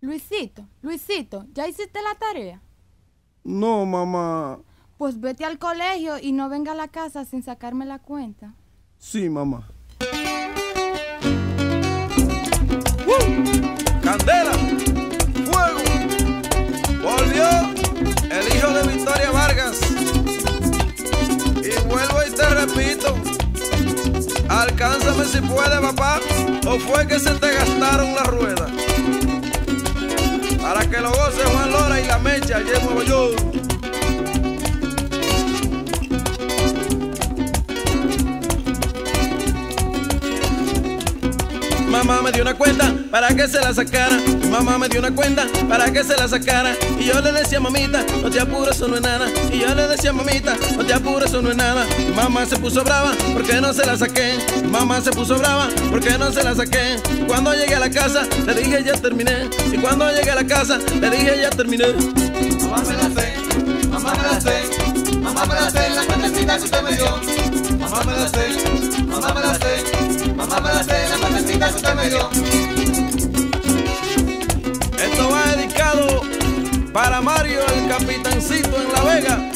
Luisito, Luisito, ¿ya hiciste la tarea? No, mamá. Pues vete al colegio y no venga a la casa sin sacarme la cuenta. Sí, mamá. Candela, fuego. Volvió el hijo de Victoria Vargas. Y vuelvo y te repito. Alcánzame si puede, papá. O fue que se te gastaron las ruedas. Para que lo goce Juan Lora y la mecha allí en Nueva York. Mamá me dio una cuenta para que se la sacara. Mamá me dio una cuenta para que se la sacara. Y yo le decía, mamita, no te apures, eso no es nada. Y yo le decía, mamita, no te apures, eso no es nada. Mamá se puso brava porque no se la saqué. Mamá se puso brava porque no se la saqué. Cuando llegué a la casa, le dije, ya terminé. Y cuando llegué a la casa, le dije, ya terminé. Mamá me la sé, mamá me la sé, mamá me la sé, la que usted me dio. Esto va dedicado para Mario, el capitancito en La Vega.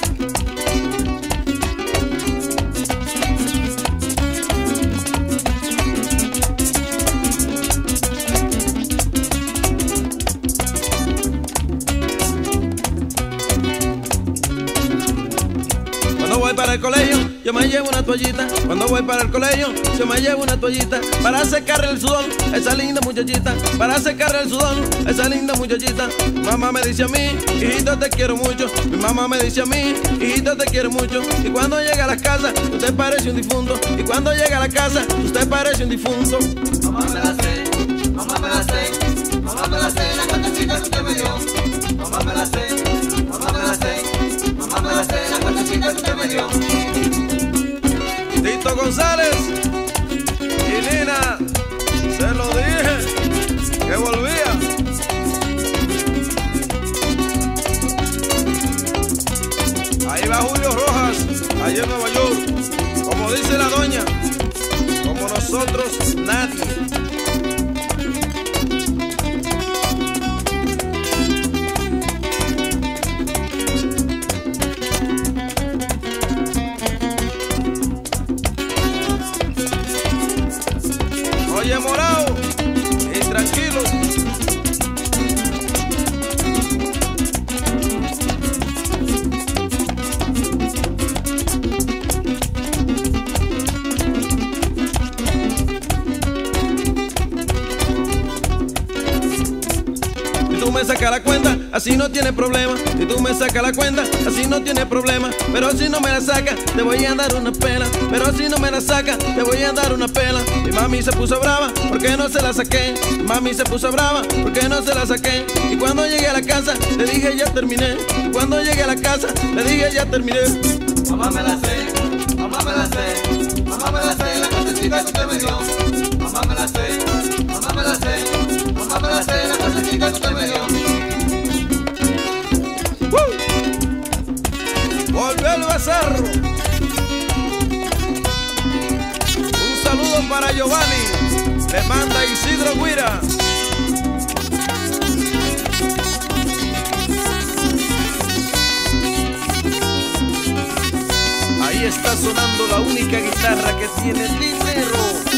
Cuando voy para el colegio, yo me llevo una toallita. Cuando voy para el colegio, yo me llevo una toallita para secarle el sudor esa linda muchachita. Para secarle el sudor esa linda muchachita. Mamá me dice a mí, hijito te quiero mucho. Mi mamá me dice a mí, hijito te quiero mucho. Y cuando llega a la casa, usted parece un difunto. Y cuando llega a la casa, usted parece un difunto. Mamá me la sé, mamá me la sé, González y Nina, se lo dije que volvía. Ahí va Julio Rojas, allá en Nueva York. Como dice la doña, como nosotros nadie. Me sacas la cuenta, así no tiene problema. Si tú me sacas la cuenta, así no tiene problema. Pero si no me la sacas, te voy a dar una pela. Pero si no me la sacas, te voy a dar una pela. Mi mami se puso brava porque no se la saqué. Mi mami se puso brava porque no se la saqué. Y cuando llegué a la casa, le dije ya terminé. Y cuando llegué a la casa, le dije ya terminé. Mamá me la sé, El. Un saludo para Giovanni. Le manda Isidro Guira. Ahí está sonando la única guitarra que tiene dinero.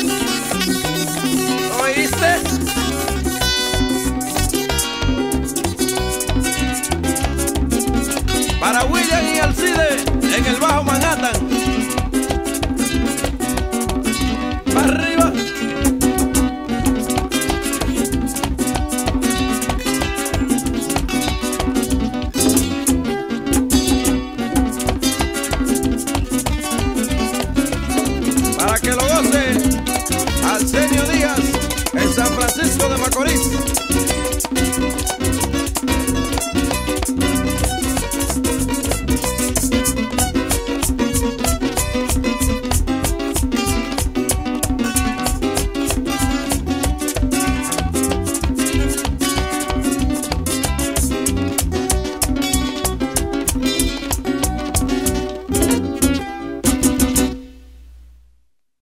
Francisco de Macorís.